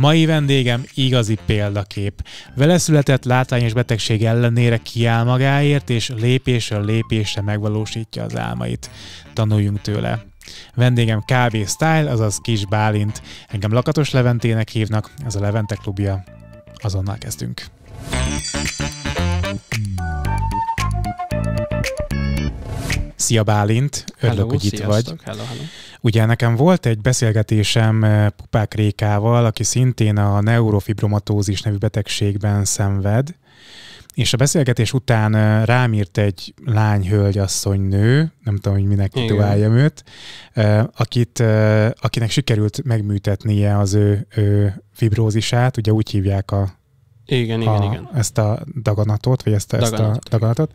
Mai vendégem igazi példakép. Vele született látványos betegség ellenére kiáll magáért, és lépésről lépésre megvalósítja az álmait. Tanuljunk tőle. Vendégem KB Style, azaz Kis Bálint. Engem Lakatos Leventének hívnak, ez a Levente klubja. Azonnal kezdünk. Szia Bálint, örülök, hello, hogy itt vagy. Hello, hello. Ugye nekem volt egy beszélgetésem eh, Pupák Rékával, aki szintén a neurofibromatózis nevű betegségben szenved, és a beszélgetés után eh, rám írt egy lány, hölgy, asszony, nő, nem tudom, hogy minek tituláljam őt, eh, akit, akinek sikerült megműtetnie az ő, ő fibrózisát, ugye úgy hívják a, igen, a, igen, igen. ezt a daganatot, vagy ezt, daganatot, ezt a daganatot.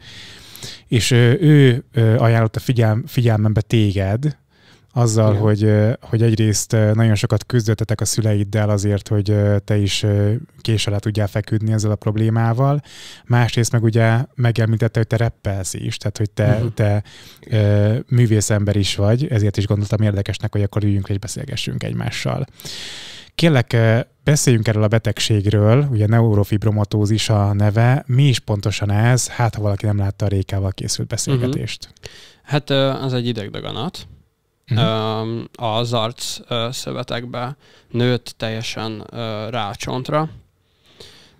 És ő, ajánlotta figyel, figyelmembe téged, azzal, Igen. hogy, hogy egyrészt nagyon sokat küzdöttetek a szüleiddel azért, hogy te is késő le tudjál feküdni ezzel a problémával, másrészt meg ugye megelmítette, hogy te reppelsz is, tehát hogy te, uh-huh. te uh, művészember is vagy, ezért is gondoltam érdekesnek, hogy akkor üljünk és beszélgessünk egymással. Kérlek, beszéljünk erről a betegségről, ugye neurofibromatózis a neve. Mi is pontosan ez? Hát, ha valaki nem látta a Rékával készült beszélgetést. Uh-huh. Hát az egy idegdaganat, uh-huh. az arc szövetekbe nőtt teljesen rá a csontra.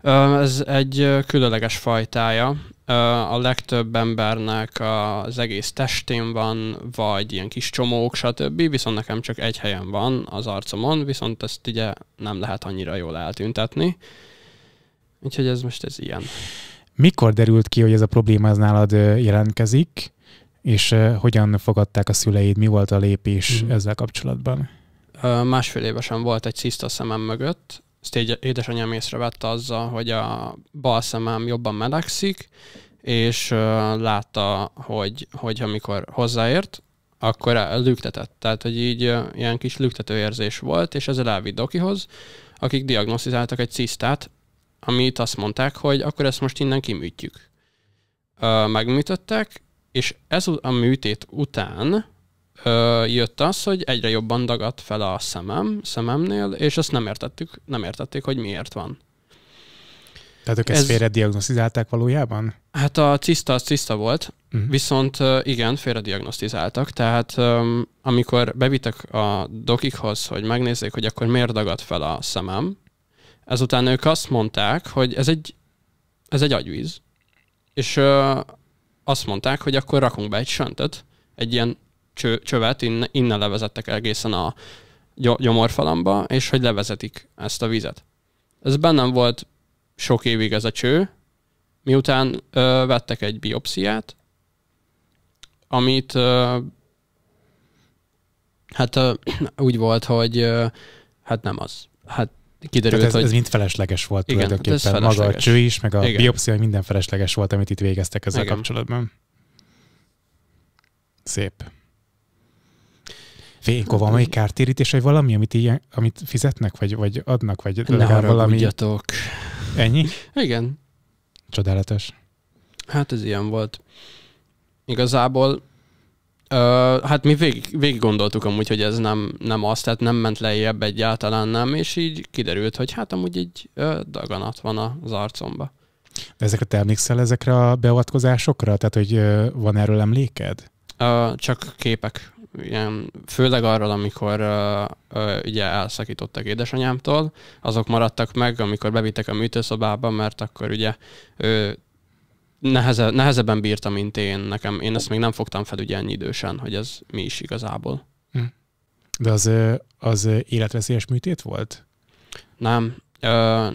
Ez egy különleges fajtája. A legtöbb embernek az egész testén van, vagy ilyen kis csomók, stb. Viszont nekem csak egy helyen van az arcomon, viszont ezt ugye nem lehet annyira jól eltüntetni. Úgyhogy ez most ez ilyen. Mikor derült ki, hogy ez a probléma az nálad jelentkezik? És hogyan fogadták a szüleid? Mi volt a lépés mm. ezzel kapcsolatban? Másfél évesen volt egy ciszta szemem mögött. Ezt édesanyám észrevette azzal, hogy a bal szemem jobban melegszik, és látta, hogy, hogy amikor hozzáért, akkor lüktetett. Tehát, hogy így ilyen kis lüktető érzés volt, és ezzel elvitt dokihoz, akik diagnosztizáltak egy cisztát, amit azt mondták, hogy akkor ezt most innen kiműtjük. Megműtöttek, és ez a műtét után ö, jött az, hogy egyre jobban dagadt fel a szemem, szememnél, és azt nem értettük, nem értették, hogy miért van. Tehát ők ezt ez, félre diagnosztizálták valójában? Hát a ciszta az ciszta volt, uh-huh. viszont igen, félre diagnosztizáltak, tehát um, amikor bevittek a dokikhoz, hogy megnézzék, hogy akkor miért dagadt fel a szemem, ezután ők azt mondták, hogy ez egy, ez egy agyvíz. És uh, azt mondták, hogy akkor rakunk be egy söntöt, egy ilyen cső, csövet, innen, innen levezettek egészen a gyomorfalamba, és hogy levezetik ezt a vizet. Ez bennem volt sok évig ez a cső, miután ö, vettek egy biopsziát, amit ö, hát ö, úgy volt, hogy ö, hát nem az. Hát kiderült, Tehát ez, hogy... ez mind felesleges volt Igen, tulajdonképpen. Felesleges. Maga a cső is, meg a Igen. biopszia, minden felesleges volt, amit itt végeztek ezzel Igen. kapcsolatban. Szép. Fénkor van még kártérítés, vagy valami, amit, ilyen, amit fizetnek, vagy, vagy adnak, vagy ne valami... Ennyi? Igen. Csodálatos. Hát ez ilyen volt. Igazából Ö, hát mi végig, végig gondoltuk amúgy, hogy ez nem, nem az, tehát nem ment lejjebb egyáltalán nem, és így kiderült, hogy hát amúgy egy ö, daganat van az arcomba. De ezekre te emlékszel ezekre a beavatkozásokra? Tehát, hogy ö, van erről emléked? Ö, csak képek. Ilyen, főleg arról, amikor ö, ö, ugye elszakítottak édesanyámtól, azok maradtak meg, amikor bevittek a műtőszobába, mert akkor ugye ő neheze, nehezebben bírta, mint én. Nekem, én ezt még nem fogtam fel ugye ennyi idősen, hogy ez mi is igazából. Hm. De az, az életveszélyes műtét volt? Nem,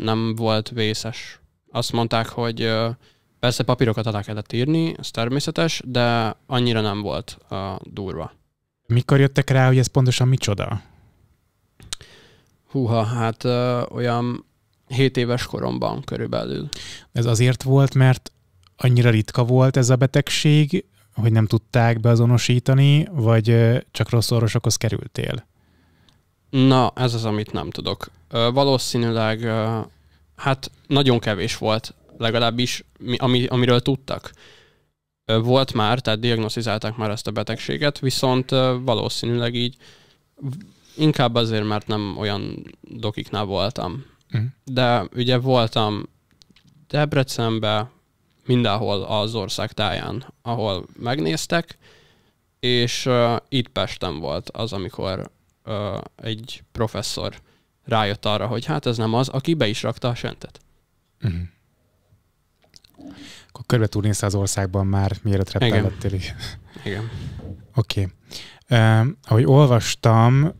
nem volt vészes. Azt mondták, hogy persze papírokat alá kellett írni, ez természetes, de annyira nem volt durva. Mikor jöttek rá, hogy ez pontosan micsoda? Húha, hát olyan 7 éves koromban körülbelül. Ez azért volt, mert annyira ritka volt ez a betegség, hogy nem tudták beazonosítani, vagy csak rossz orvosokhoz kerültél? Na, ez az, amit nem tudok. Valószínűleg, hát nagyon kevés volt, legalábbis ami, amiről tudtak. Volt már, tehát diagnosztizálták már ezt a betegséget, viszont valószínűleg így inkább azért, mert nem olyan dokiknál voltam. Uh-huh. De ugye voltam Debrecenbe, mindenhol az ország táján, ahol megnéztek, és uh, itt Pesten volt az, amikor uh, egy professzor rájött arra, hogy hát ez nem az, aki be is rakta a söntet. Uh-huh. Akkor körbe túlnézte az országban már, mielőtt repellettél. Igen. Igen. Oké. Okay. Uh, ahogy olvastam,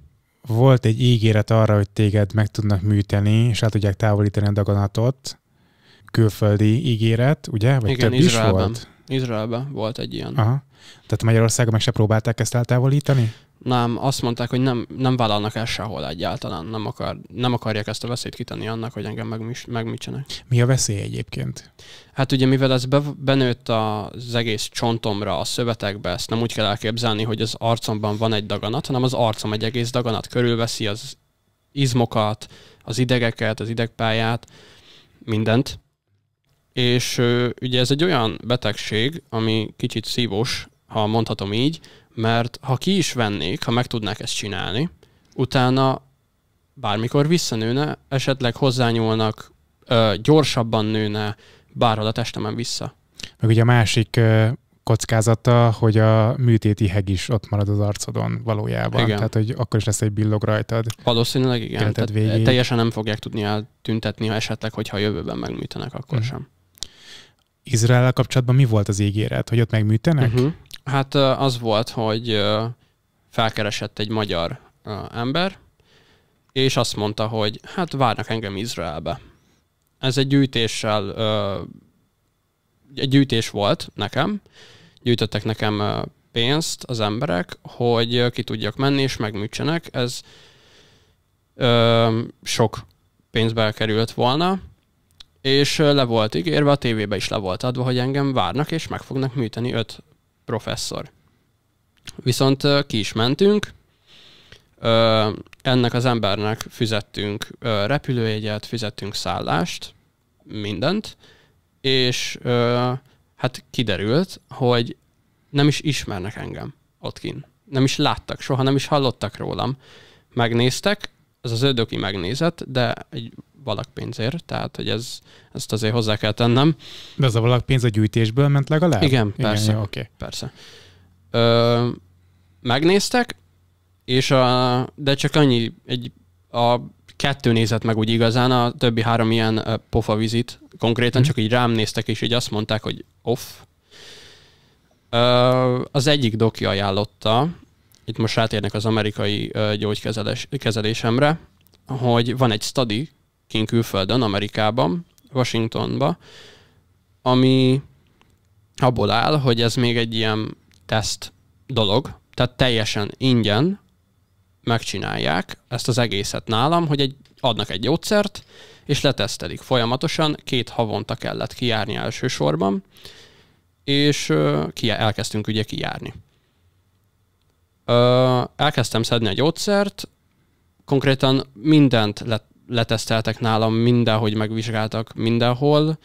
volt egy ígéret arra, hogy téged meg tudnak műteni, és el tudják távolítani a daganatot. Külföldi ígéret, ugye? Vagy Igen, több Izraelben. is volt? Izraelben volt egy ilyen. Aha. Tehát Magyarországon meg se próbálták ezt eltávolítani? Nem, azt mondták, hogy nem, nem vállalnak el sehol egyáltalán. Nem, akar, nem akarják ezt a veszélyt kitenni annak, hogy engem megműtsenek. Mi a veszély egyébként? Hát ugye, mivel ez be, benőtt az egész csontomra, a szövetekbe, ezt nem úgy kell elképzelni, hogy az arcomban van egy daganat, hanem az arcom egy egész daganat körülveszi az izmokat, az idegeket, az idegpályát, mindent. És ugye ez egy olyan betegség, ami kicsit szívós, ha mondhatom így, mert ha ki is vennék, ha meg tudnák ezt csinálni, utána bármikor visszanőne, esetleg hozzányúlnak, gyorsabban nőne bárhol a testemen vissza. Meg ugye a másik kockázata, hogy a műtéti heg is ott marad az arcodon valójában. Igen. Tehát, hogy akkor is lesz egy billog rajtad. Valószínűleg igen. Tehát teljesen nem fogják tudni eltüntetni, ha esetleg, hogyha a jövőben megműtenek, akkor uh-huh. sem. Izrael kapcsolatban mi volt az ígéret? Hogy ott megműtenek? Uh-huh. Hát az volt, hogy felkeresett egy magyar ember, és azt mondta, hogy hát várnak engem Izraelbe. Ez egy gyűjtéssel, egy gyűjtés volt nekem, gyűjtöttek nekem pénzt az emberek, hogy ki tudjak menni és megműtsenek. Ez sok pénzbe került volna, és le volt ígérve, a tévébe is le volt adva, hogy engem várnak, és meg fognak műteni öt professzor. Viszont ki is mentünk, ennek az embernek fizettünk repülőjegyet, fizettünk szállást, mindent, és hát kiderült, hogy nem is ismernek engem ott kint. Nem is láttak, soha nem is hallottak rólam. Megnéztek, ez az ödöki megnézett, de egy valakpénzért, tehát hogy ez, ezt azért hozzá kell tennem. De az a valakpénz a gyűjtésből ment legalább? Igen, persze. Igen, jó, okay. persze. Ö, megnéztek, és a, de csak annyi, egy, a kettő nézett meg úgy igazán, a többi három ilyen pofa vizit, konkrétan hmm. csak így rám néztek, és így azt mondták, hogy off. Ö, az egyik doki ajánlotta, itt most rátérnek az amerikai gyógykezelésemre, hogy van egy study kint külföldön, Amerikában, Washingtonba, ami abból áll, hogy ez még egy ilyen teszt dolog, tehát teljesen ingyen megcsinálják ezt az egészet nálam, hogy egy, adnak egy gyógyszert, és letesztelik folyamatosan, két havonta kellett kijárni elsősorban, és ki, elkezdtünk ugye kijárni. Uh, elkezdtem szedni a gyógyszert, konkrétan mindent lett leteszteltek nálam, mindenhogy megvizsgáltak mindenhol.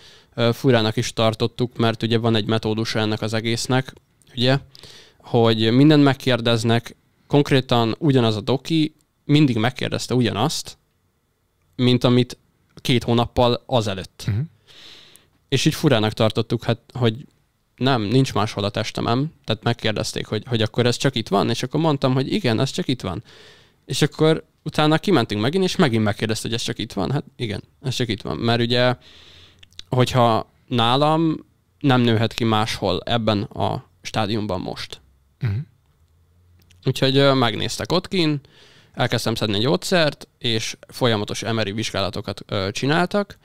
Furának is tartottuk, mert ugye van egy metódusa ennek az egésznek, ugye, hogy mindent megkérdeznek, konkrétan ugyanaz a doki mindig megkérdezte ugyanazt, mint amit két hónappal azelőtt. Uh-huh. És így furának tartottuk, hát, hogy nem, nincs máshol a testemem, tehát megkérdezték, hogy, hogy akkor ez csak itt van, és akkor mondtam, hogy igen, ez csak itt van. És akkor utána kimentünk megint, és megint megkérdezte, hogy ez csak itt van. Hát igen, ez csak itt van. Mert ugye, hogyha nálam nem nőhet ki máshol ebben a stádiumban most. Uh-huh. Úgyhogy megnéztek ott kin, elkezdtem szedni egy gyógyszert, és folyamatos emeri vizsgálatokat ö, csináltak,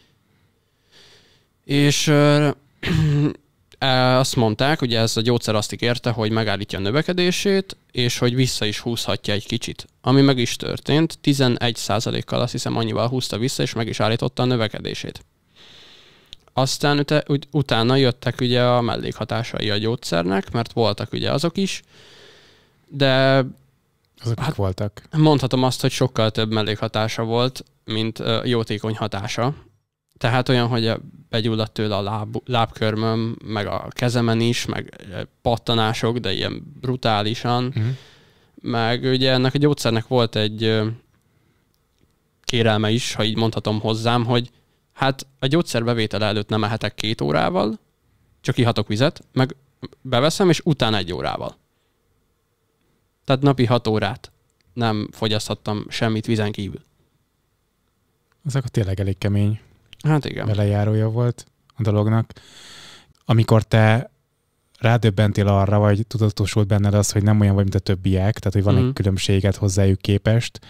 és ö, azt mondták, ugye ez a gyógyszer azt ígérte, hogy megállítja a növekedését, és hogy vissza is húzhatja egy kicsit. Ami meg is történt, 11%-kal azt hiszem annyival húzta vissza, és meg is állította a növekedését. Aztán ut- ut- utána jöttek ugye a mellékhatásai a gyógyszernek, mert voltak ugye azok is, de azok hát voltak. Mondhatom azt, hogy sokkal több mellékhatása volt, mint uh, jótékony hatása. Tehát olyan, hogy begyulladt tőle a láb, lábkörmöm, meg a kezemen is, meg pattanások, de ilyen brutálisan. Uh-huh. meg ugye ennek a gyógyszernek volt egy kérelme is, ha így mondhatom hozzám, hogy hát a gyógyszer bevétele előtt nem ehetek két órával, csak ihatok vizet, meg beveszem, és utána egy órával. Tehát napi hat órát nem fogyaszthattam semmit vizen kívül. Ez akkor tényleg elég kemény. Hát igen. Belejárója volt a dolognak. Amikor te rádöbbentél arra, vagy tudatosult benned az, hogy nem olyan vagy, mint a többiek, tehát hogy van mm. egy mhm. különbséget hozzájuk képest,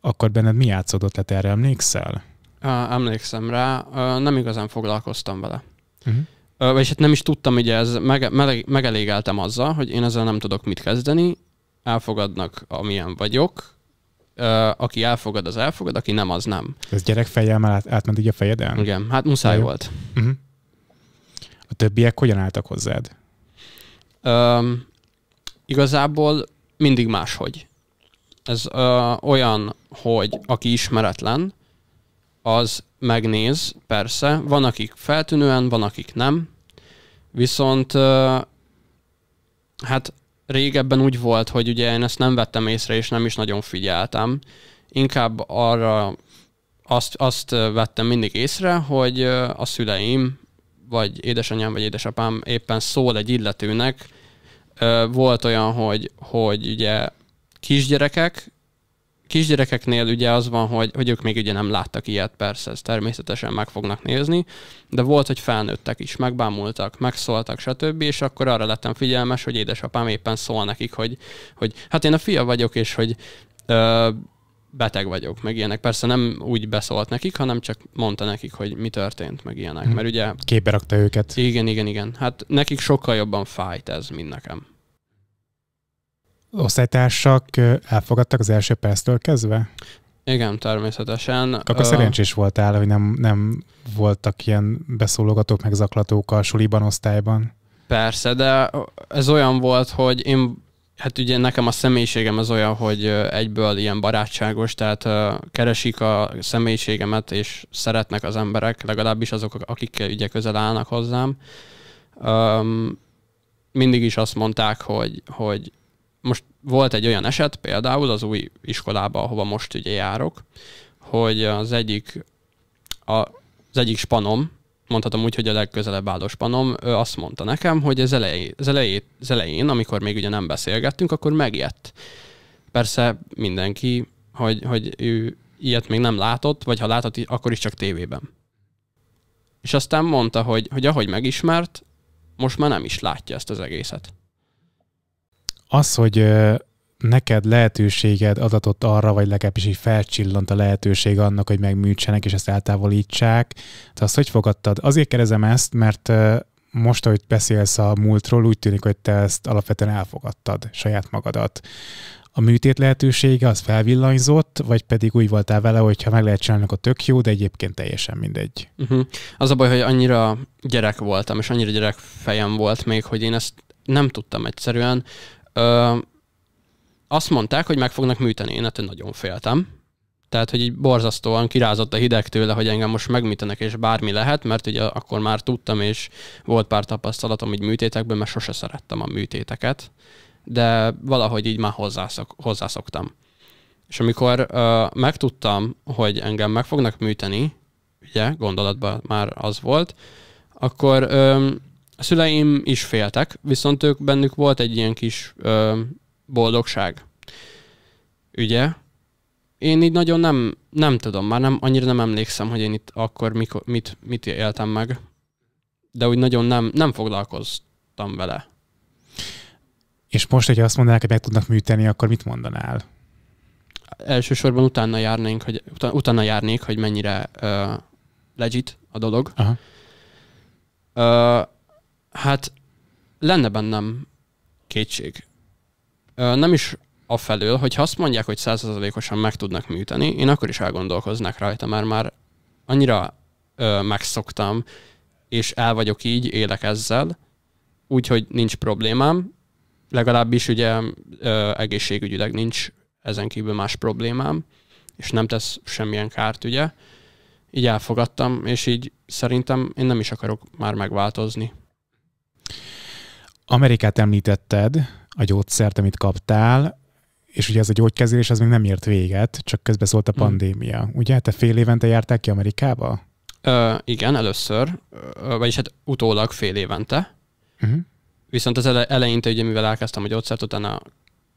akkor benned mi játszódott le, te erre emlékszel? Uh, emlékszem rá, uh, nem igazán foglalkoztam vele. Uh-huh. Uh, vagyis hát nem is tudtam, ugye ez meg, meg, megelégeltem azzal, hogy én ezzel nem tudok mit kezdeni, elfogadnak, amilyen vagyok, aki elfogad, az elfogad, aki nem, az nem. Ez gyerekfejjel már át, átment így a fejeden? Igen, hát muszáj volt. Uh-huh. A többiek hogyan álltak hozzád? Um, igazából mindig máshogy. Ez uh, olyan, hogy aki ismeretlen, az megnéz, persze. Van, akik feltűnően, van, akik nem. Viszont uh, hát régebben úgy volt, hogy ugye én ezt nem vettem észre, és nem is nagyon figyeltem. Inkább arra azt, azt vettem mindig észre, hogy a szüleim, vagy édesanyám, vagy édesapám éppen szól egy illetőnek. Volt olyan, hogy, hogy ugye kisgyerekek, kisgyerekeknél ugye az van, hogy, hogy ők még ugye nem láttak ilyet, persze, ezt természetesen meg fognak nézni, de volt, hogy felnőttek is, megbámultak, megszóltak, stb., és akkor arra lettem figyelmes, hogy édesapám éppen szól nekik, hogy, hogy hát én a fia vagyok, és hogy ö, beteg vagyok, meg ilyenek. Persze nem úgy beszólt nekik, hanem csak mondta nekik, hogy mi történt, meg ilyenek. Hmm. Mert ugye... Képbe rakta őket. Igen, igen, igen. Hát nekik sokkal jobban fájt ez, mint nekem osztálytársak elfogadtak az első perctől kezdve? Igen, természetesen. Akkor uh, szerencsés voltál, hogy nem, nem voltak ilyen beszólogatók, meg zaklatók a suliban, osztályban. Persze, de ez olyan volt, hogy én, hát ugye nekem a személyiségem az olyan, hogy egyből ilyen barátságos, tehát uh, keresik a személyiségemet, és szeretnek az emberek, legalábbis azok, akik ugye közel állnak hozzám. Um, mindig is azt mondták, hogy, hogy volt egy olyan eset például az új iskolába, ahova most ugye járok, hogy az egyik, a, az egyik spanom, mondhatom úgy, hogy a legközelebb álló spanom, ő azt mondta nekem, hogy az elején, az, elején, az elején, amikor még ugye nem beszélgettünk, akkor megijedt. Persze mindenki, hogy, hogy ő ilyet még nem látott, vagy ha látott, akkor is csak tévében. És aztán mondta, hogy, hogy ahogy megismert, most már nem is látja ezt az egészet az, hogy neked lehetőséged adatott arra, vagy legalábbis így felcsillant a lehetőség annak, hogy megműtsenek és ezt eltávolítsák. Te azt hogy fogadtad? Azért kérdezem ezt, mert most, ahogy beszélsz a múltról, úgy tűnik, hogy te ezt alapvetően elfogadtad, saját magadat. A műtét lehetősége az felvillanyzott, vagy pedig úgy voltál vele, hogy ha meg lehet csinálni, akkor tök jó, de egyébként teljesen mindegy. Uh-huh. Az a baj, hogy annyira gyerek voltam, és annyira gyerek fejem volt még, hogy én ezt nem tudtam egyszerűen Ö, azt mondták, hogy meg fognak műteni. Én ettől nagyon féltem. Tehát, hogy így borzasztóan kirázott a hideg tőle, hogy engem most megműtenek, és bármi lehet, mert ugye akkor már tudtam, és volt pár tapasztalatom így műtétekben, mert sose szerettem a műtéteket, de valahogy így már hozzászok, hozzászoktam. És amikor ö, megtudtam, hogy engem meg fognak műteni, ugye, gondolatban már az volt, akkor ö, a szüleim is féltek, viszont ők bennük volt egy ilyen kis ö, boldogság. Ugye? Én így nagyon nem, nem tudom, már nem, annyira nem emlékszem, hogy én itt akkor mikor, mit, mit éltem meg. De úgy nagyon nem, nem foglalkoztam vele. És most, hogyha azt mondanák, hogy meg tudnak műteni, akkor mit mondanál? Elsősorban utána járnénk, hogy, utána járnék, hogy mennyire uh, legit a dolog. Aha. Uh, Hát lenne bennem kétség. Nem is a felől, hogy ha azt mondják, hogy százszerzalékosan meg tudnak műteni, én akkor is elgondolkoznak rajta, mert már annyira ö, megszoktam, és el vagyok így, élek ezzel, úgyhogy nincs problémám, legalábbis ugye ö, egészségügyileg nincs ezen kívül más problémám, és nem tesz semmilyen kárt, ugye. Így elfogadtam, és így szerintem én nem is akarok már megváltozni. Amerikát említetted, a gyógyszert, amit kaptál. és ugye ez a gyógykezelés az még nem ért véget, csak közben szólt a hmm. pandémia. Mm. Ugye? Te fél évente járták ki Amerikába? Ö, igen, először, vagyis hát utólag fél évente. Uh-huh. Viszont az ele- eleinte, ugye mivel elkezdtem a gyógyszert, utána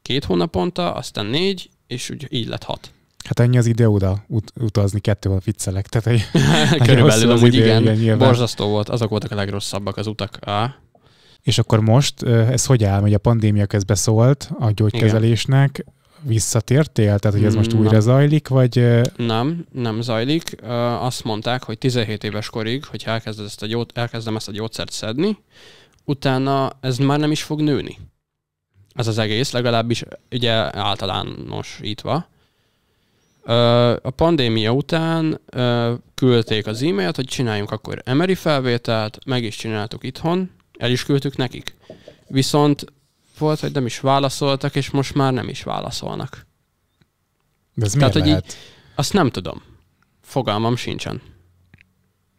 két hónaponta, aztán négy, és úgy így lett hat. Hát ennyi az ide oda ut- utazni, kettő a viccelek. Tehát, Körülbelül amúgy igen, igen borzasztó volt, azok voltak a legrosszabbak az utak. Ah. És akkor most ez hogy áll, hogy a pandémia közben szólt a gyógykezelésnek, igen. visszatértél? Tehát, hogy ez most újra nem. zajlik, vagy... Nem, nem zajlik. Azt mondták, hogy 17 éves korig, hogy elkezded ezt a gyógy, elkezdem ezt a gyógyszert szedni, utána ez már nem is fog nőni. Ez az egész, legalábbis ugye általánosítva. A pandémia után küldték az e-mailt, hogy csináljunk akkor emeri felvételt, meg is csináltuk itthon, el is küldtük nekik. Viszont volt, hogy nem is válaszoltak, és most már nem is válaszolnak. De ez Tehát, hogy lehet? Így, azt nem tudom. Fogalmam sincsen.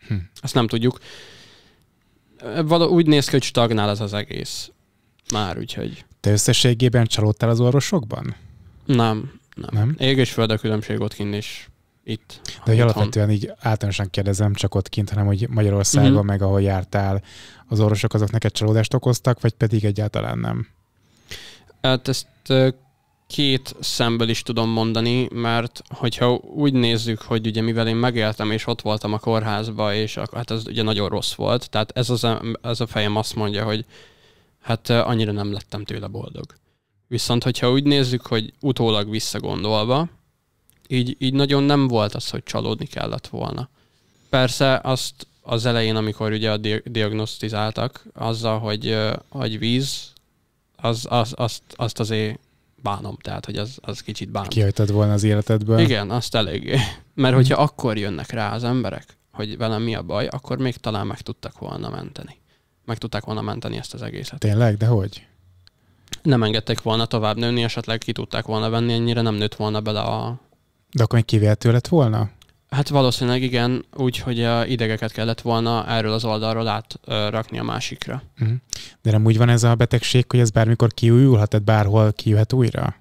Hm. Azt nem tudjuk. Val- úgy néz ki, hogy stagnál ez az egész. Már, úgyhogy... Te összességében csalódtál az orvosokban? Nem, nem. nem? Ég és föld a különbség ott kint is itt. De hogy alapvetően így általánosan kérdezem, csak ott kint, hanem hogy Magyarországon, mm-hmm. meg ahol jártál, az orvosok azok neked csalódást okoztak, vagy pedig egyáltalán nem? Hát ezt két szemből is tudom mondani, mert hogyha úgy nézzük, hogy ugye mivel én megéltem, és ott voltam a kórházba, és hát ez ugye nagyon rossz volt, tehát ez, az, ez a fejem azt mondja, hogy hát annyira nem lettem tőle boldog. Viszont, hogyha úgy nézzük, hogy utólag visszagondolva, így, így nagyon nem volt az, hogy csalódni kellett volna. Persze azt az elején, amikor ugye a diagnosztizáltak, azzal, hogy, hogy víz, az, az, azt, azt azért bánom, tehát hogy az, az kicsit bánom. Kihagytad volna az életedből? Igen, azt eléggé. Mert hogyha akkor jönnek rá az emberek, hogy velem mi a baj, akkor még talán meg tudtak volna menteni. Meg tudták volna menteni ezt az egészet. Tényleg? De hogy? Nem engedtek volna tovább nőni, esetleg ki tudták volna venni, ennyire nem nőtt volna bele a... De akkor még kivéhető lett volna? Hát valószínűleg igen, úgy, hogy a idegeket kellett volna erről az oldalról átrakni a másikra. Uh-huh. De nem úgy van ez a betegség, hogy ez bármikor kiújulhat, tehát bárhol kijöhet újra?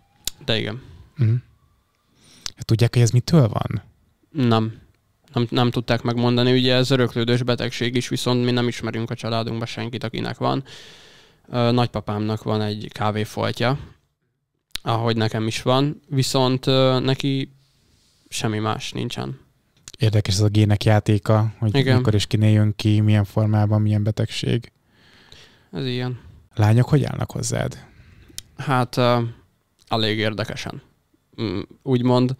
De igen. Uh-huh. Hát tudják, hogy ez mitől van? Nem. Nem, nem tudták megmondani, ugye ez öröklődős betegség is, viszont mi nem ismerünk a családunkban senkit, akinek van. Nagypapámnak van egy kávéfoltja, ahogy nekem is van, viszont neki semmi más nincsen. Érdekes ez a gének játéka, hogy Igen. mikor is kinél jön ki, milyen formában, milyen betegség. Ez ilyen. Lányok hogy állnak hozzád? Hát uh, elég érdekesen. Mm, úgymond,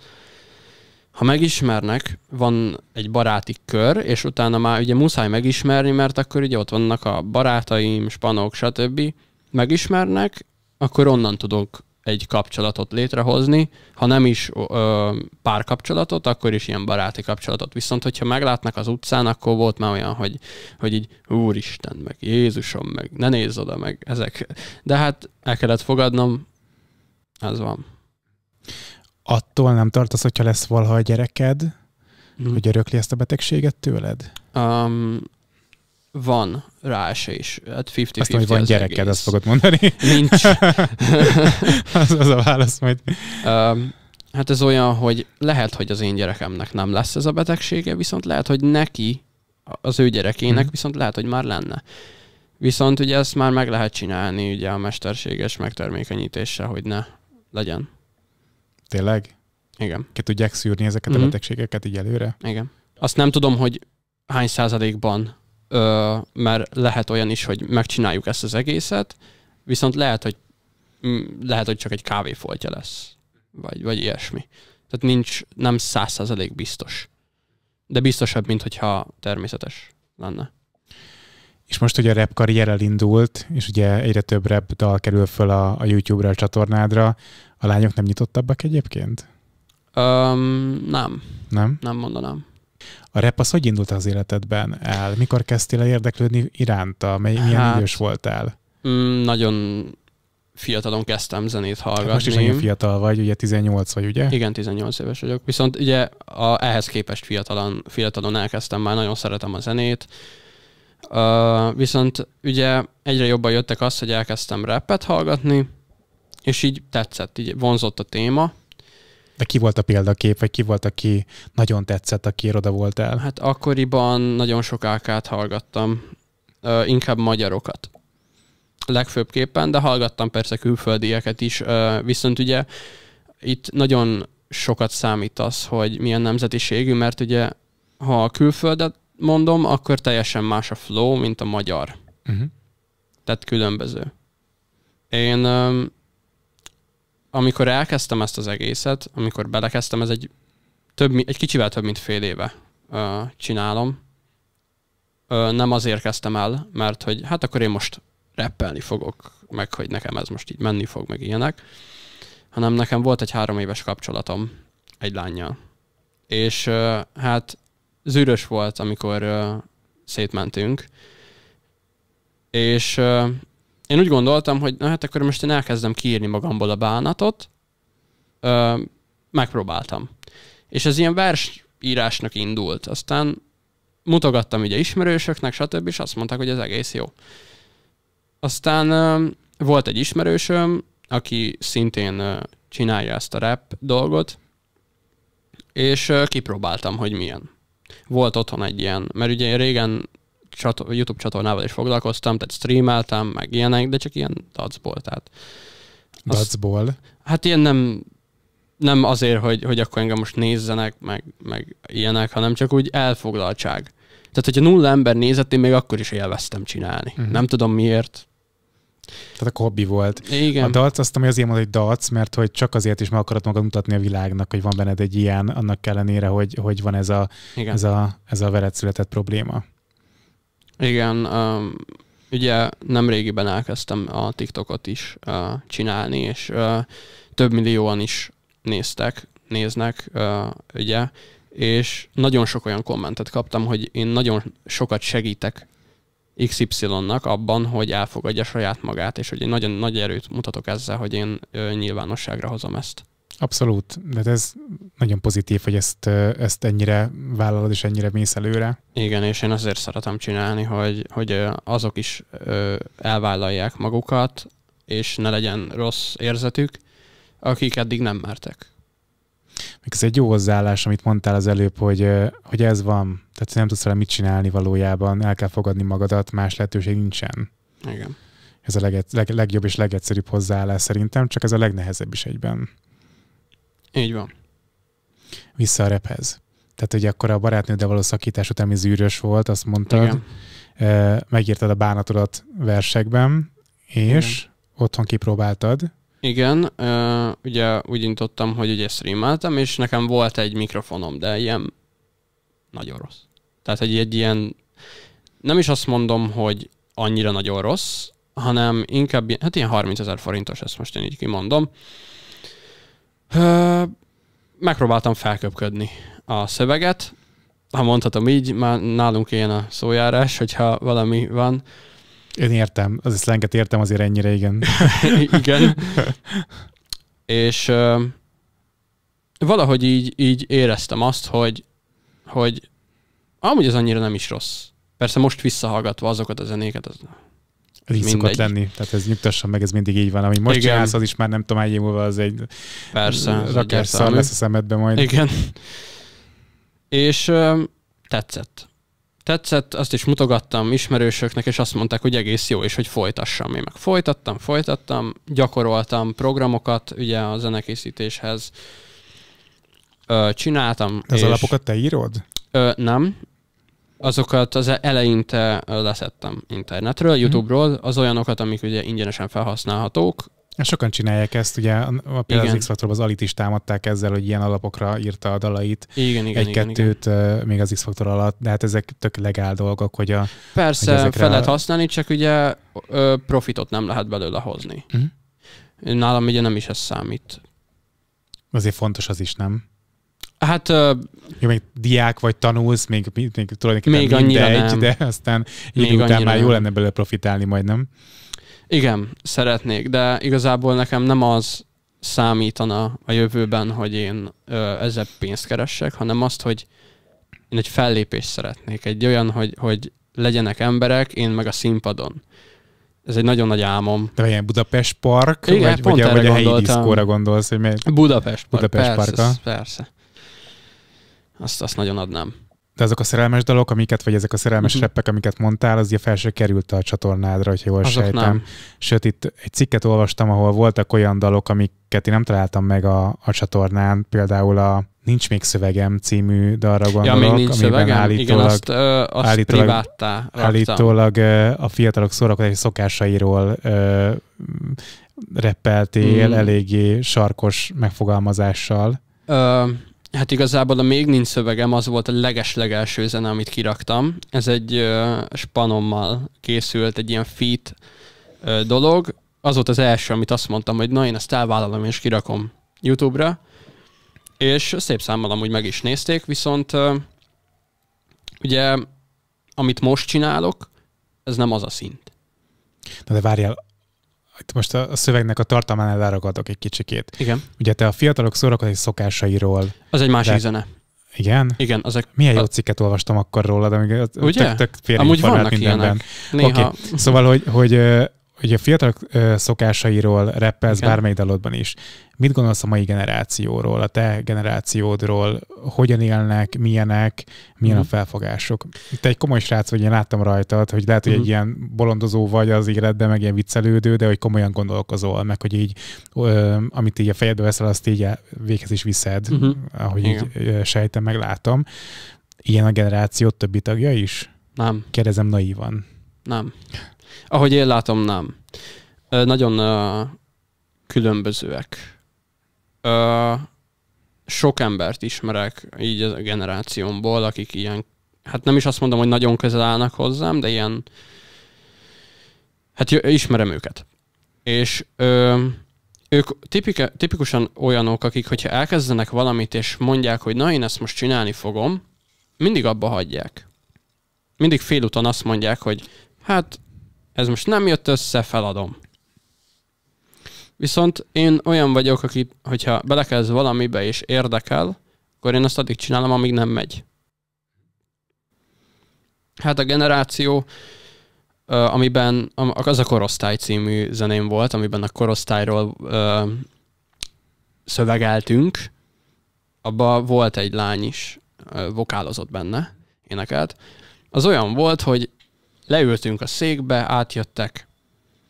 ha megismernek, van egy baráti kör, és utána már ugye muszáj megismerni, mert akkor ugye ott vannak a barátaim, spanok, stb. Megismernek, akkor onnan tudok egy kapcsolatot létrehozni, ha nem is ö, párkapcsolatot, akkor is ilyen baráti kapcsolatot. Viszont, hogyha meglátnak az utcán, akkor volt már olyan, hogy, hogy így Úristen, meg Jézusom, meg ne nézz oda, meg ezek. De hát el kellett fogadnom, ez van. Attól nem tartasz, hogyha lesz valaha a gyereked, hmm. hogy örökli ezt a betegséget tőled? Um, van rá esély Hát 50-50 Azt hogy van gyereked, egész. azt fogod mondani. Nincs. az, az a válasz majd. Um, hát ez olyan, hogy lehet, hogy az én gyerekemnek nem lesz ez a betegsége, viszont lehet, hogy neki, az ő gyerekének, hmm. viszont lehet, hogy már lenne. Viszont ugye ezt már meg lehet csinálni ugye a mesterséges megtermékenyítéssel, hogy ne legyen. Tényleg? Igen. Ki tudják szűrni ezeket mm-hmm. a mhm. betegségeket így előre? Igen. Azt nem tudom, hogy hány százalékban ö, mert lehet olyan is, hogy megcsináljuk ezt az egészet, viszont lehet, hogy mm, lehet, hogy csak egy kávéfoltja lesz, vagy, vagy ilyesmi. Tehát nincs, nem száz százalék biztos. De biztosabb, mint hogyha természetes lenne. És most ugye a rap karrier elindult, és ugye egyre több rap dal kerül föl a, a YouTube-ra, a csatornádra. A lányok nem nyitottabbak egyébként? Um, nem. Nem? Nem mondanám. A rep az hogy indult az életedben el? Mikor kezdtél el érdeklődni iránta? Mely, milyen hát, idős voltál? Mm, nagyon fiatalon kezdtem zenét hallgatni. Hát most is nagyon fiatal vagy, ugye 18 vagy, ugye? Igen, 18 éves vagyok. Viszont ugye a, ehhez képest fiatalon, fiatalon elkezdtem, már nagyon szeretem a zenét. Uh, viszont ugye egyre jobban jöttek az, hogy elkezdtem rappet hallgatni, és így tetszett, így vonzott a téma. De ki volt a példakép, vagy ki volt, aki nagyon tetszett, aki oda voltál? Hát akkoriban nagyon sok ákát hallgattam, uh, inkább magyarokat legfőbbképpen, de hallgattam persze külföldieket is, uh, viszont ugye itt nagyon sokat számít az, hogy milyen nemzetiségű, mert ugye ha a külföldet mondom, akkor teljesen más a flow, mint a magyar. Uh-huh. Tehát különböző. Én amikor elkezdtem ezt az egészet, amikor belekezdtem, ez egy, több, egy kicsivel több, mint fél éve csinálom. Nem azért kezdtem el, mert hogy hát akkor én most rappelni fogok, meg hogy nekem ez most így menni fog, meg ilyenek, hanem nekem volt egy három éves kapcsolatom egy lányjal. És hát zűrös volt, amikor szétmentünk, és én úgy gondoltam, hogy na hát akkor most én elkezdem kiírni magamból a bánatot, ö, megpróbáltam. És ez ilyen versírásnak indult. Aztán mutogattam ugye ismerősöknek, stb. és azt mondták, hogy ez egész jó. Aztán ö, volt egy ismerősöm, aki szintén ö, csinálja ezt a rap dolgot, és ö, kipróbáltam, hogy milyen. Volt otthon egy ilyen, mert ugye én régen csator- YouTube csatornával is foglalkoztam, tehát streameltem, meg ilyenek, de csak ilyen dacból. Tehát dacból? Hát ilyen nem, nem azért, hogy, hogy akkor engem most nézzenek, meg, meg ilyenek, hanem csak úgy elfoglaltság. Tehát, hogyha nulla ember nézett, én még akkor is élveztem csinálni. Uh-huh. Nem tudom miért. Tehát a hobbi volt. Igen. A dac, azt ami azért mondod, hogy dac, mert hogy csak azért is meg akarod magad mutatni a világnak, hogy van benned egy ilyen, annak ellenére, hogy, hogy van ez a, ez a, ez a veled született probléma. Igen, um, ugye nem régiben elkezdtem a TikTokot is uh, csinálni, és uh, több millióan is néztek, néznek, uh, ugye, és nagyon sok olyan kommentet kaptam, hogy én nagyon sokat segítek XY-nak abban, hogy elfogadja saját magát, és hogy én nagyon nagy erőt mutatok ezzel, hogy én uh, nyilvánosságra hozom ezt. Abszolút, de ez nagyon pozitív, hogy ezt, ezt ennyire vállalod és ennyire mész előre. Igen, és én azért szeretem csinálni, hogy, hogy azok is elvállalják magukat, és ne legyen rossz érzetük, akik eddig nem mertek. Még ez egy jó hozzáállás, amit mondtál az előbb, hogy, hogy ez van. Tehát nem tudsz vele mit csinálni valójában, el kell fogadni magadat, más lehetőség nincsen. Igen. Ez a leg, leg, legjobb és legegyszerűbb hozzáállás szerintem, csak ez a legnehezebb is egyben. Így van. Vissza a rephez. Tehát ugye akkor a barátnőddel való szakítás után, ami zűrös volt, azt mondtad, Igen. megírtad a bánatodat versekben, és Igen. otthon kipróbáltad. Igen, ugye úgy intottam, hogy ugye streameltem, és nekem volt egy mikrofonom, de ilyen nagyon rossz. Tehát egy, egy ilyen, nem is azt mondom, hogy annyira nagyon rossz, hanem inkább, hát ilyen 30 ezer forintos, ezt most én így kimondom, megpróbáltam felköpködni a szöveget, ha mondhatom így, már nálunk ilyen a szójárás, hogyha valami van. Én értem, az szlenget értem azért ennyire, igen. igen. És uh, valahogy így, így éreztem azt, hogy, hogy amúgy ez annyira nem is rossz. Persze most visszahallgatva azokat a zenéket, az ez így szokott lenni, tehát ez nyugtasson meg, ez mindig így van. Ami most Igen. csinálsz, az is már nem tudom, egy múlva az egy Persze, rakásszal lesz a szemedbe majd. Igen. És ö, tetszett. Tetszett, azt is mutogattam ismerősöknek, és azt mondták, hogy egész jó, és hogy folytassam. Én meg folytattam, folytattam, gyakoroltam programokat ugye a zenekészítéshez. Ö, csináltam. Az és... alapokat te írod? Ö, nem, azokat az eleinte leszettem internetről, mhm. YouTube-ról, az olyanokat, amik ugye ingyenesen felhasználhatók. Sokan csinálják ezt, ugye a például az x az Alit is támadták ezzel, hogy ilyen alapokra írta a dalait. Igen, igen, Egy-kettőt még az X-Factor alatt, de hát ezek tök legál dolgok, hogy a... Persze, hogy fel lehet a... használni, csak ugye profitot nem lehet belőle hozni. Uh-huh. Nálam ugye nem is ez számít. Azért fontos az is, nem? Hát... Uh, Jó, még diák vagy tanulsz, még, még, tulajdonképpen még mindegy, nem. de aztán így után már jó lenne belőle profitálni majd, nem? Igen, szeretnék, de igazából nekem nem az számítana a jövőben, hogy én ö, ezzel pénzt keressek, hanem azt, hogy én egy fellépést szeretnék. Egy olyan, hogy, hogy legyenek emberek, én meg a színpadon. ez egy nagyon nagy álmom. De ilyen Budapest Park? Igen, vagy, pont vagy, vagy a helyi diszkóra gondolsz? Hogy mely... Budapest Park, Budapest persze, Parka. persze. Azt, azt nagyon adnám. De azok a szerelmes dalok, amiket, vagy ezek a szerelmes uh-huh. reppek, amiket mondtál, az ugye fel se került a csatornádra, hogyha jól azok sejtem. Nem. Sőt, itt egy cikket olvastam, ahol voltak olyan dalok, amiket én nem találtam meg a, a csatornán, például a Nincs még szövegem című dalra gondolok, ja, még nincs szövegem? Állítólag, Igen, azt, ö, azt állítólag, priváttá Állítólag a fiatalok szórakozási szokásairól ö, reppeltél mm. eléggé sarkos megfogalmazással. Ö, hát igazából a Még nincs szövegem az volt a leges-legelső zene, amit kiraktam. Ez egy ö, spanommal készült, egy ilyen feat ö, dolog. Az volt az első, amit azt mondtam, hogy na én ezt elvállalom és kirakom YouTube-ra és szép számmal amúgy meg is nézték, viszont ugye, amit most csinálok, ez nem az a szint. Na de várjál, most a szövegnek a tartalmánál leragadok egy kicsikét. Igen. Ugye te a fiatalok szórakozási szokásairól... Az egy másik de... zene. Igen? Igen. Azok, Milyen jó cikket olvastam akkor rólad, amíg Ugye? tök, tök Amúgy vannak mindenben. Néha... Okay. Szóval, hogy, hogy hogy a fiatalok szokásairól reppelsz Igen. bármely dalodban is. Mit gondolsz a mai generációról, a te generációdról? Hogyan élnek, milyenek, milyen uh-huh. a mhm. felfogások? Te egy komoly srác vagy, én láttam rajtad, hogy lehet, hogy uh-huh. egy mhm. ilyen bolondozó vagy az életben, meg ilyen viccelődő, de hogy komolyan gondolkozol, meg hogy így, ö, amit így a fejedbe veszel, azt így véghez is viszed, uh-huh. ahogy Igen. így sejtem, meg látom. Ilyen a generáció többi tagja is? Nem. Kérdezem naívan. Nem. Ahogy én látom, nem. Nagyon különbözőek. Sok embert ismerek így a generációmból, akik ilyen, hát nem is azt mondom, hogy nagyon közel állnak hozzám, de ilyen, hát ismerem őket. És ö, ők tipike, tipikusan olyanok, akik, hogyha elkezdenek valamit, és mondják, hogy na, én ezt most csinálni fogom, mindig abba hagyják. Mindig félúton azt mondják, hogy hát ez most nem jött össze, feladom. Viszont én olyan vagyok, aki, hogyha belekezd valamibe és érdekel, akkor én azt addig csinálom, amíg nem megy. Hát a generáció, amiben az a Korosztály című zeném volt, amiben a korosztályról szövegeltünk, abba volt egy lány is, vokálozott benne, énekelt. Az olyan volt, hogy leültünk a székbe, átjöttek,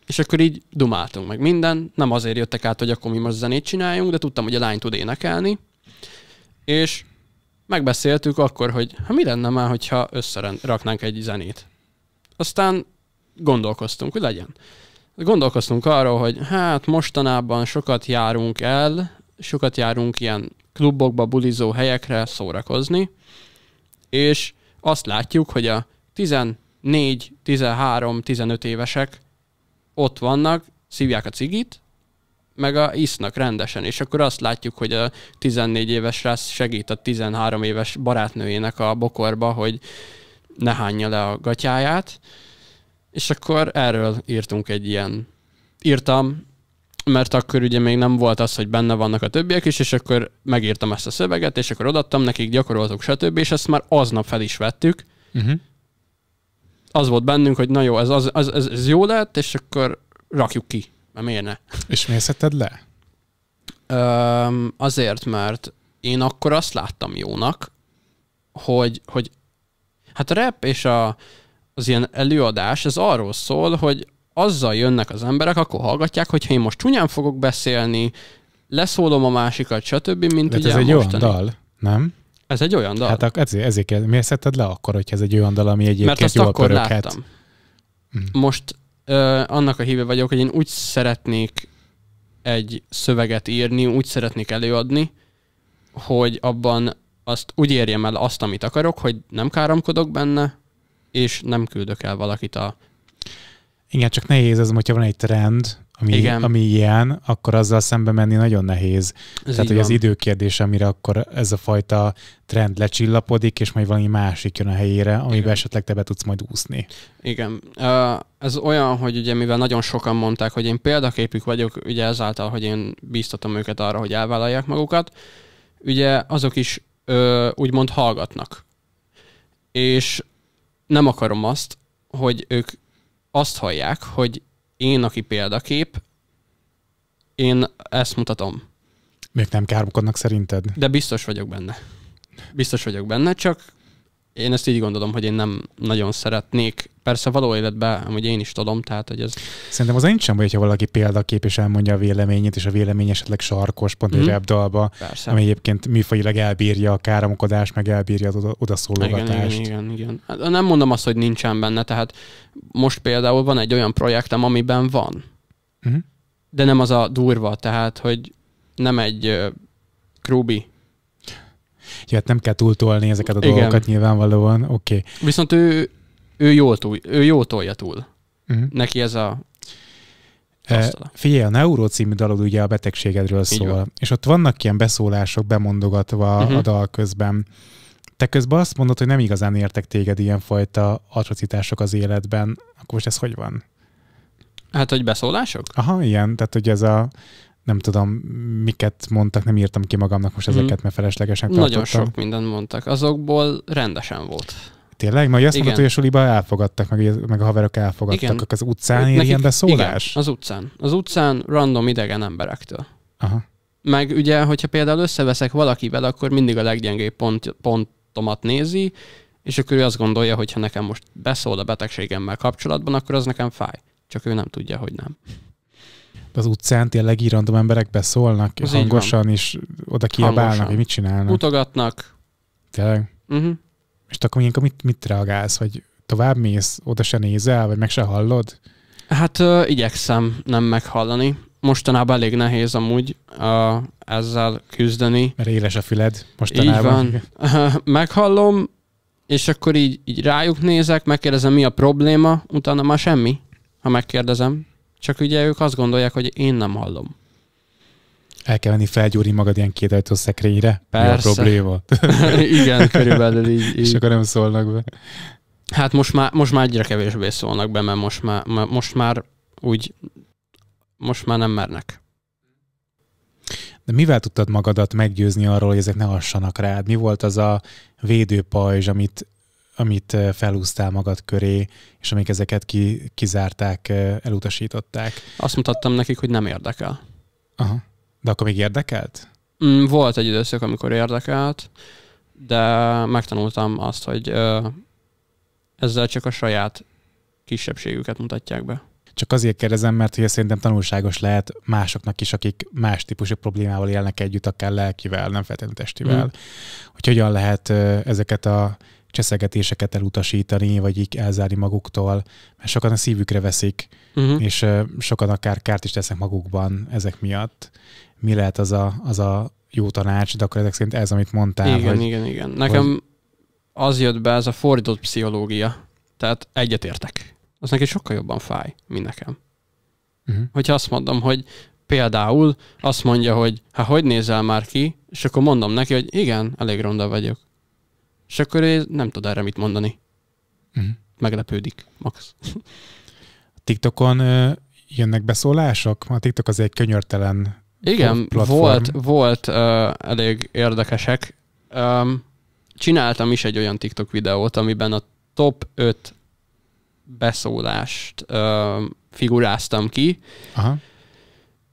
és akkor így dumáltunk meg minden. Nem azért jöttek át, hogy akkor mi most zenét csináljunk, de tudtam, hogy a lány tud énekelni. És megbeszéltük akkor, hogy ha mi lenne már, hogyha összeraknánk egy zenét. Aztán gondolkoztunk, hogy legyen. Gondolkoztunk arról, hogy hát mostanában sokat járunk el, sokat járunk ilyen klubokba, bulizó helyekre szórakozni, és azt látjuk, hogy a 4, 13, 15 évesek ott vannak, szívják a cigit, meg a isznak rendesen, és akkor azt látjuk, hogy a 14 éves rász segít a 13 éves barátnőjének a bokorba, hogy ne hányja le a gatyáját, és akkor erről írtunk egy ilyen, írtam, mert akkor ugye még nem volt az, hogy benne vannak a többiek is, és akkor megírtam ezt a szöveget, és akkor odattam nekik, gyakoroltuk, stb., és ezt már aznap fel is vettük, uh-huh az volt bennünk, hogy na jó, ez, az, ez, ez, ez jó lett, és akkor rakjuk ki. Mert miért ne? És miért le? Öm, azért, mert én akkor azt láttam jónak, hogy, hogy hát a rap és a, az ilyen előadás, ez arról szól, hogy azzal jönnek az emberek, akkor hallgatják, hogyha én most csúnyán fogok beszélni, leszólom a másikat, stb., mint De ugye ez egy mostani. olyan dal, nem? Ez egy olyan dal? Hát ezért, ezért miért szedted le akkor, hogyha ez egy olyan dal, ami egyébként Mert azt jól akkor pöröghet? láttam. Hmm. Most ö, annak a híve vagyok, hogy én úgy szeretnék egy szöveget írni, úgy szeretnék előadni, hogy abban azt úgy érjem el azt, amit akarok, hogy nem káromkodok benne, és nem küldök el valakit a... Igen, csak nehéz ez, hogyha van egy trend, ami, Igen. ami ilyen, akkor azzal szembe menni nagyon nehéz. Ez Tehát, hogy van. az időkérdés, amire akkor ez a fajta trend lecsillapodik, és majd valami másik jön a helyére, amiben Igen. esetleg te be tudsz majd úszni. Igen. Ez olyan, hogy ugye mivel nagyon sokan mondták, hogy én példaképük vagyok, ugye ezáltal, hogy én bíztatom őket arra, hogy elvállalják magukat, ugye azok is úgymond hallgatnak. És nem akarom azt, hogy ők azt hallják, hogy én, aki példakép, én ezt mutatom. Még nem káromkodnak szerinted? De biztos vagyok benne. Biztos vagyok benne, csak én ezt így gondolom, hogy én nem nagyon szeretnék. Persze való életben, hogy én is tudom, tehát hogy ez... Szerintem az nincs sem hogyha valaki példakép és elmondja a véleményét, és a vélemény esetleg sarkos, pont egy mm. dalba, Persze. ami egyébként műfajilag elbírja a káromkodást, meg elbírja az odaszólogatást. Igen, igen, igen, igen. Hát nem mondom azt, hogy nincsen benne, tehát most például van egy olyan projektem, amiben van. Mm. De nem az a durva, tehát hogy nem egy uh, Krubi Ja, hát nem kell túltolni ezeket a Igen. dolgokat nyilvánvalóan, oké. Okay. Viszont ő, ő, jól, túl, ő jól tolja túl. Uh-huh. Neki ez a E, figyelj, a Neuro című dalod ugye a betegségedről szól, és ott vannak ilyen beszólások bemondogatva uh-huh. a dal közben. Te közben azt mondod, hogy nem igazán értek téged ilyenfajta atrocitások az életben. Akkor most ez hogy van? Hát, hogy beszólások? Aha, ilyen. Tehát, hogy ez a nem tudom, miket mondtak, nem írtam ki magamnak most mhm. ezeket, mert feleslegesen tartottam. Nagyon sok mindent mondtak. Azokból rendesen volt. Tényleg? Majd azt mondtad, hogy a suliba elfogadtak, meg, meg a haverok elfogadtak, igen. az utcán ér ilyen beszólás? Igen, az utcán. Az utcán random idegen emberektől. Aha. Meg ugye, hogyha például összeveszek valakivel, akkor mindig a leggyengébb pont, pontomat nézi, és akkor ő azt gondolja, hogy ha nekem most beszól a betegségemmel kapcsolatban, akkor az nekem fáj. Csak ő nem tudja, hogy nem az utcán tényleg így random emberek beszólnak, az hangosan, és oda kiabálnak, hogy mit csinálnak. Mutogatnak. Tényleg? Uh-huh. És akkor ilyenkor mit, mit reagálsz? Vagy tovább mész, oda se nézel, vagy meg se hallod? Hát uh, igyekszem nem meghallani. Mostanában elég nehéz amúgy uh, ezzel küzdeni. Mert éles a füled mostanában. Így van. Meghallom, és akkor így, így rájuk nézek, megkérdezem, mi a probléma, utána már semmi, ha megkérdezem. Csak ugye ők azt gondolják, hogy én nem hallom. El kell venni felgyúrni magad ilyen két ajtó szekrényre? Persze. Mi a probléma? Igen, körülbelül így, így. És akkor nem szólnak be. Hát most már, most már egyre kevésbé szólnak be, mert most már, most már úgy, most már nem mernek. De mivel tudtad magadat meggyőzni arról, hogy ezek ne hassanak rád? Mi volt az a védőpajzs, amit amit felúztál magad köré, és amik ezeket ki, kizárták, elutasították. Azt mutattam nekik, hogy nem érdekel. Aha. De akkor még érdekelt? Mm, volt egy időszak, amikor érdekelt, de megtanultam azt, hogy ö, ezzel csak a saját kisebbségüket mutatják be. Csak azért kérdezem, mert hogy szerintem tanulságos lehet másoknak is, akik más típusú problémával élnek együtt, akár lelkivel, nem feltétlenül testivel. Mm. Hogy hogyan lehet ezeket a cseszegetéseket elutasítani, vagy így elzárni maguktól, mert sokan a szívükre veszik, uh-huh. és sokan akár kárt is tesznek magukban ezek miatt. Mi lehet az a, az a jó tanács, de akkor ezek szerint ez, amit mondtál. Igen, hogy, igen, igen. Nekem hogy... az jött be, ez a fordított pszichológia. Tehát egyetértek. Az neki sokkal jobban fáj, mint nekem. Uh-huh. Hogyha azt mondom, hogy például azt mondja, hogy hát hogy nézel már ki, és akkor mondom neki, hogy igen, elég ronda vagyok. És akkor nem tud erre mit mondani. Uh-huh. Meglepődik, max. TikTokon uh, jönnek beszólások? A TikTok az egy könyörtelen Igen, platform. volt, volt uh, elég érdekesek. Um, csináltam is egy olyan TikTok videót, amiben a top 5 beszólást uh, figuráztam ki. Aha.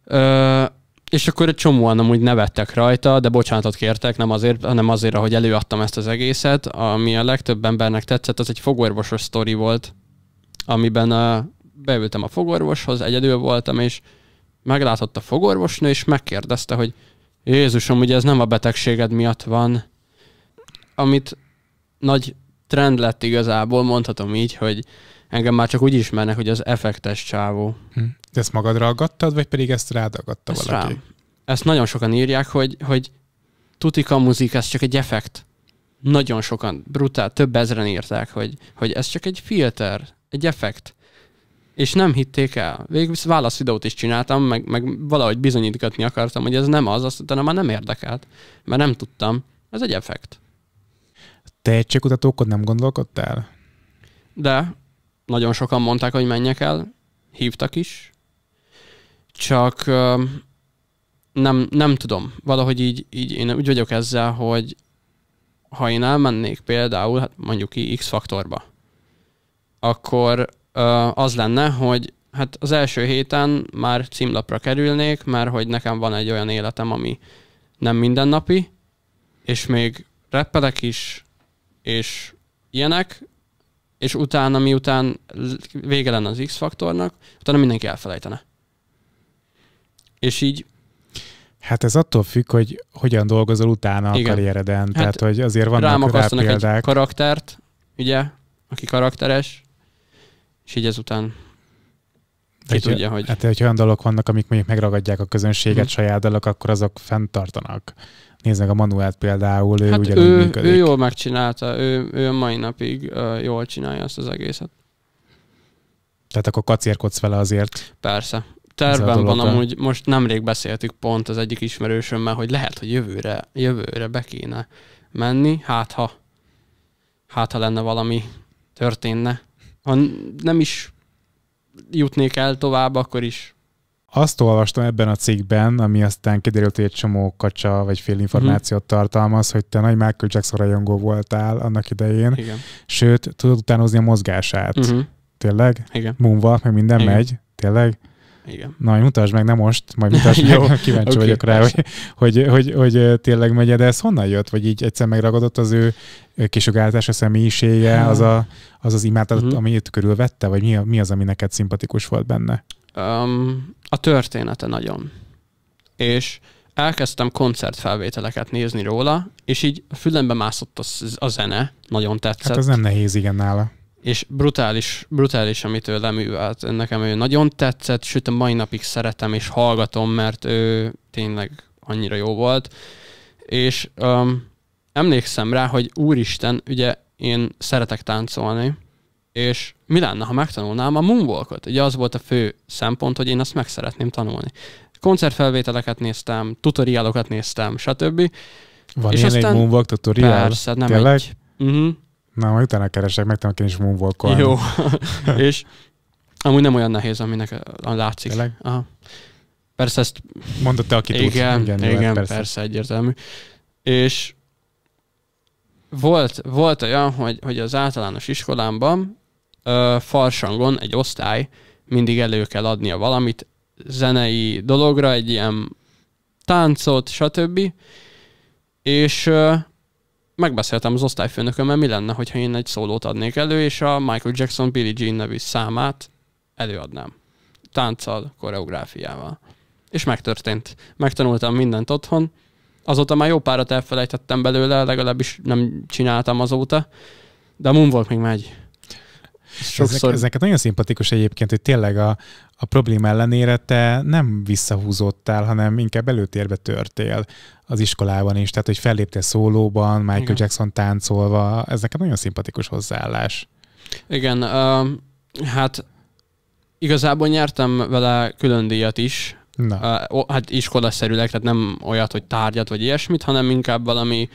Uh, és akkor egy csomóan amúgy nevettek rajta, de bocsánatot kértek, nem azért, hanem azért, hogy előadtam ezt az egészet. Ami a legtöbb embernek tetszett, az egy fogorvosos sztori volt, amiben a, beültem a fogorvoshoz, egyedül voltam, és meglátott a fogorvosnő, és megkérdezte, hogy Jézusom, ugye ez nem a betegséged miatt van, amit nagy trend lett igazából, mondhatom így, hogy engem már csak úgy ismernek, hogy az effektes csávó. Hm. De ezt magadra aggattad, vagy pedig ezt rád aggatta ezt valaki? Rám. Ezt nagyon sokan írják, hogy, hogy tutika muzik, ez csak egy effekt. Nagyon sokan, brutál, több ezeren írták, hogy, hogy ez csak egy filter, egy effekt. És nem hitték el. Végül válaszvideót is csináltam, meg, meg valahogy bizonyítgatni akartam, hogy ez nem az, azt utána már nem érdekelt, mert nem tudtam. Ez egy effekt. Tehetségkutatókon nem gondolkodtál? De nagyon sokan mondták, hogy menjek el, hívtak is, csak nem, nem tudom. Valahogy így, így én úgy vagyok ezzel, hogy ha én elmennék például, hát mondjuk ki X-faktorba, akkor az lenne, hogy hát az első héten már címlapra kerülnék, mert hogy nekem van egy olyan életem, ami nem mindennapi, és még reppelek is, és ilyenek, és utána, miután vége lenne az X-faktornak, utána mindenki elfelejtene. És így Hát ez attól függ, hogy hogyan dolgozol utána Igen. a karriereden. Hát Tehát, hogy azért vannak rá példák. egy karaktert, ugye, aki karakteres, és így ezután ki De tudja, hogy... Hát, hogy olyan dolgok vannak, amik mondjuk megragadják a közönséget, hmm. saját dalok, akkor azok fenntartanak. Nézd meg a Manuelt például, ő hát ugyanúgy ő, működik. ő jól megcsinálta, ő, ő mai napig uh, jól csinálja azt az egészet. Tehát akkor kacérkodsz vele azért. Persze. Tervben van amúgy, most nemrég beszéltük pont az egyik ismerősömmel, hogy lehet, hogy jövőre, jövőre be kéne menni, hát ha, hát ha lenne valami történne. Ha nem is jutnék el tovább, akkor is azt olvastam ebben a cikkben, ami aztán kiderült, hogy egy csomó kacsa vagy fél információt uh-huh. tartalmaz, hogy te nagy Michael Jackson rajongó voltál annak idején, Igen. sőt, tudod utánozni a mozgását. Uh-huh. Tényleg? Igen. Moonwalk, meg minden Igen. megy? Tényleg? Igen. Na, mutasd meg, nem most, majd mutasd meg, kíváncsi okay, vagyok rá, hogy, hogy, hogy, hogy, tényleg megy, de ez honnan jött? Vagy így egyszer megragadott az ő kisugárzása, személyisége, az az, az, az imádat, uh-huh. ami itt körülvette? Vagy mi, mi az, ami neked szimpatikus volt benne? Um, a története nagyon. És elkezdtem koncertfelvételeket nézni róla, és így a fülembe mászott a, a zene, nagyon tetszett. Hát az nem nehéz, igen, nála. És brutális, brutális, amit ő leművelt. Nekem ő nagyon tetszett, sőt a mai napig szeretem és hallgatom, mert ő tényleg annyira jó volt. És um, emlékszem rá, hogy úristen, ugye én szeretek táncolni, és mi lenne, ha megtanulnám a moonwalkot? Ugye az volt a fő szempont, hogy én azt meg szeretném tanulni. Koncertfelvételeket néztem, tutorialokat néztem, stb. Van és ilyen aztán, egy moonwalk tutorial? Persze, nem Tényleg? egy... Uh-huh. Na, majd utána keresek, megtanulok én is moonwalkolni. Jó. és amúgy nem olyan nehéz, aminek látszik. Tényleg? Aha. Persze ezt... Mondod te, aki igen, tud. Igen, igen, igen persze. persze, egyértelmű. És volt, volt olyan, hogy, hogy az általános iskolámban ö, farsangon egy osztály mindig elő kell adnia valamit zenei dologra, egy ilyen táncot, stb. És ö, megbeszéltem az osztályfőnökömmel, mi lenne, hogyha én egy szólót adnék elő, és a Michael Jackson Billie Jean nevű számát előadnám. Tánccal, koreográfiával. És megtörtént. Megtanultam mindent otthon. Azóta már jó párat elfelejtettem belőle, legalábbis nem csináltam azóta. De a Moonwalk még megy. Sokszor... Ezek, ezeket nagyon szimpatikus egyébként, hogy tényleg a, a probléma ellenére te nem visszahúzottál, hanem inkább előtérbe törtél az iskolában is, tehát hogy felléptél szólóban, Michael Igen. Jackson táncolva, ez nagyon szimpatikus hozzáállás. Igen, uh, hát igazából nyertem vele külön díjat is, Na. Uh, hát iskolaszerűleg, tehát nem olyat, hogy tárgyat vagy ilyesmit, hanem inkább valami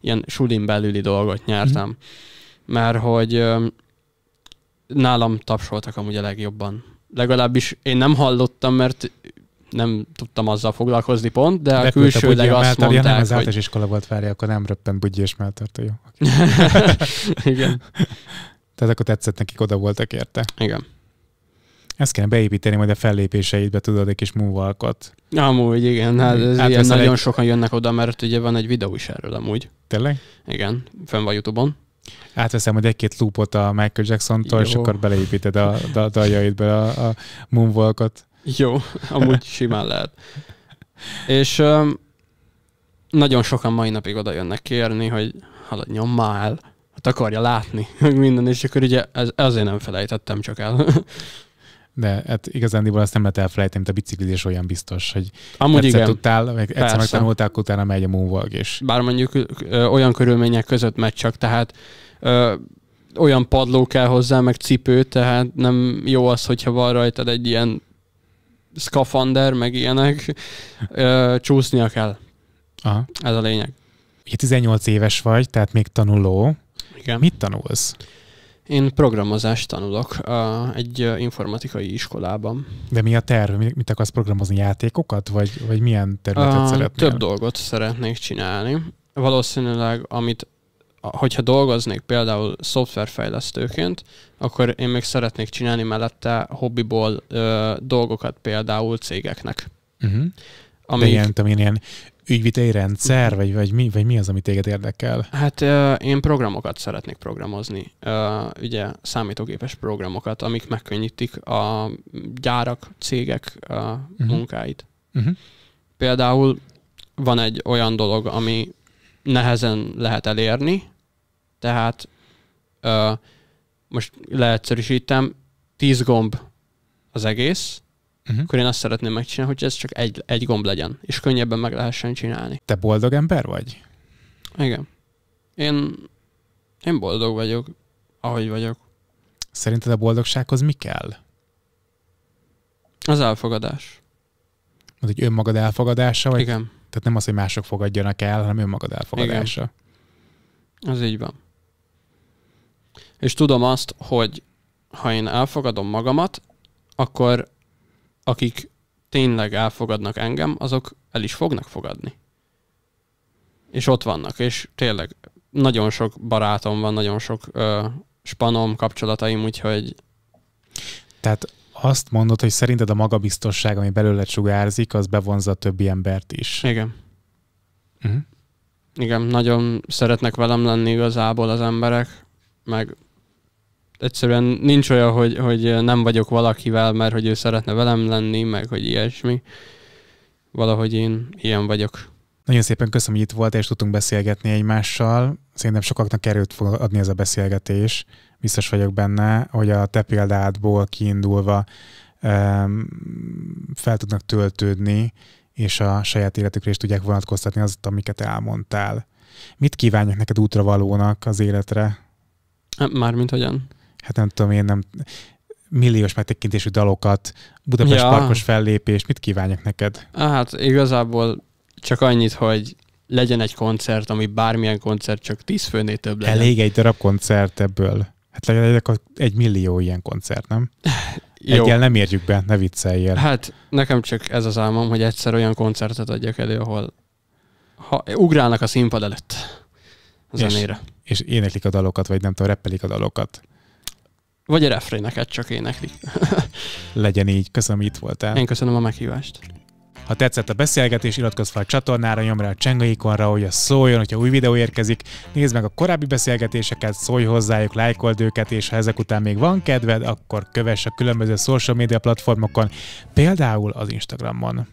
ilyen sulin belüli dolgot nyertem. Mm. Mert hogy uh, nálam tapsoltak amúgy a legjobban. Legalábbis én nem hallottam, mert nem tudtam azzal foglalkozni pont, de a külsőleg azt mondták, ja, nem, az hogy... iskola volt, várja, akkor nem röppent Bugyi és Meltert, jó. Igen. Tehát akkor tetszett nekik, oda voltak érte. Igen. Ezt kéne beépíteni majd a fellépéseidbe, tudod, egy kis múvalkot. Amúgy, igen. Hát, ez hát ilyen nagyon egy... sokan jönnek oda, mert ugye van egy videó is erről amúgy. Tényleg? Igen, fenn van Youtube-on. Átveszem hogy egy-két loopot a Michael Jackson-tól, és akkor beleépíted a, a daljaidba a, a moonwalkot. Jó, amúgy simán lehet. És um, nagyon sokan mai napig oda jönnek kérni, hogy halad nyommá el, hát akarja látni, meg minden, és akkor ugye ez, azért nem felejtettem csak el. De hát igazándiból azt nem lehet elfelejteni, mint a biciklizés olyan biztos, hogy Amúgy egyszer igen. tudtál, meg egyszer megtanultál, akkor utána megy a moonwalk is. Bár mondjuk ö, olyan körülmények között megy csak, tehát ö, olyan padló kell hozzá, meg cipő, tehát nem jó az, hogyha van rajtad egy ilyen szkafander, meg ilyenek, ö, csúsznia kell. Aha. Ez a lényeg. 18 éves vagy, tehát még tanuló. Igen. Mit tanulsz? Én programozást tanulok uh, egy informatikai iskolában. De mi a terv? Mit akarsz programozni? Játékokat? Vagy, vagy milyen területet uh, szeretnél? Több dolgot szeretnék csinálni. Valószínűleg, amit hogyha dolgoznék például szoftverfejlesztőként, akkor én még szeretnék csinálni mellette hobbiból ö, dolgokat például cégeknek. Uh-huh. Amik... De ilyen, tudom én, ilyen ügyvitei rendszer, vagy, vagy, mi, vagy mi az, ami téged érdekel? Hát én programokat szeretnék programozni. Ugye számítógépes programokat, amik megkönnyítik a gyárak, cégek uh-huh. munkáit. Uh-huh. Például van egy olyan dolog, ami nehezen lehet elérni, tehát most leegyszerűsítem, tíz gomb az egész, uh-huh. akkor én azt szeretném megcsinálni, hogy ez csak egy, egy gomb legyen, és könnyebben meg lehessen csinálni. Te boldog ember vagy? Igen. Én, én boldog vagyok, ahogy vagyok. Szerinted a boldogsághoz mi kell? Az elfogadás. Az egy önmagad elfogadása? Vagy? Igen. Tehát nem az, hogy mások fogadjanak el, hanem önmagad elfogadása. Igen. Az így van. És tudom azt, hogy ha én elfogadom magamat, akkor akik tényleg elfogadnak engem, azok el is fognak fogadni. És ott vannak, és tényleg nagyon sok barátom van, nagyon sok ö, spanom, kapcsolataim, úgyhogy... Tehát azt mondod, hogy szerinted a magabiztosság, ami belőled sugárzik, az bevonza a többi embert is. Igen. Uh-huh. Igen, nagyon szeretnek velem lenni igazából az emberek, meg egyszerűen nincs olyan, hogy, hogy nem vagyok valakivel, mert hogy ő szeretne velem lenni, meg hogy ilyesmi. Valahogy én ilyen vagyok. Nagyon szépen köszönöm, hogy itt volt, és tudtunk beszélgetni egymással. Szerintem sokaknak erőt fog adni ez a beszélgetés. Biztos vagyok benne, hogy a te példádból kiindulva um, fel tudnak töltődni, és a saját életükre is tudják vonatkoztatni azt, amiket elmondtál. Mit kívánjak neked útravalónak az életre? Mármint hogyan? Hát nem tudom én, nem milliós megtekintésű dalokat, Budapest ja. parkos fellépés, mit kívánjak neked? Hát igazából csak annyit, hogy legyen egy koncert, ami bármilyen koncert, csak tíz főnél több legyen. Elég egy darab koncert ebből. Hát legyen egy millió ilyen koncert, nem? Jó. Egyel nem érjük be, ne vicceljél. Hát nekem csak ez az álmom, hogy egyszer olyan koncertet adjak elő, ahol ha ugrálnak a színpad előtt a zenére. És, és éneklik a dalokat, vagy nem tudom, reppelik a dalokat. Vagy a refréneket csak éneklik. Legyen így. Köszönöm, itt voltál. Én köszönöm a meghívást. Ha tetszett a beszélgetés, iratkozz fel a csatornára, nyomj rá a csengaikonra, hogy a szóljon, hogyha új videó érkezik. Nézd meg a korábbi beszélgetéseket, szólj hozzájuk, lájkold őket, és ha ezek után még van kedved, akkor kövess a különböző social media platformokon, például az Instagramon.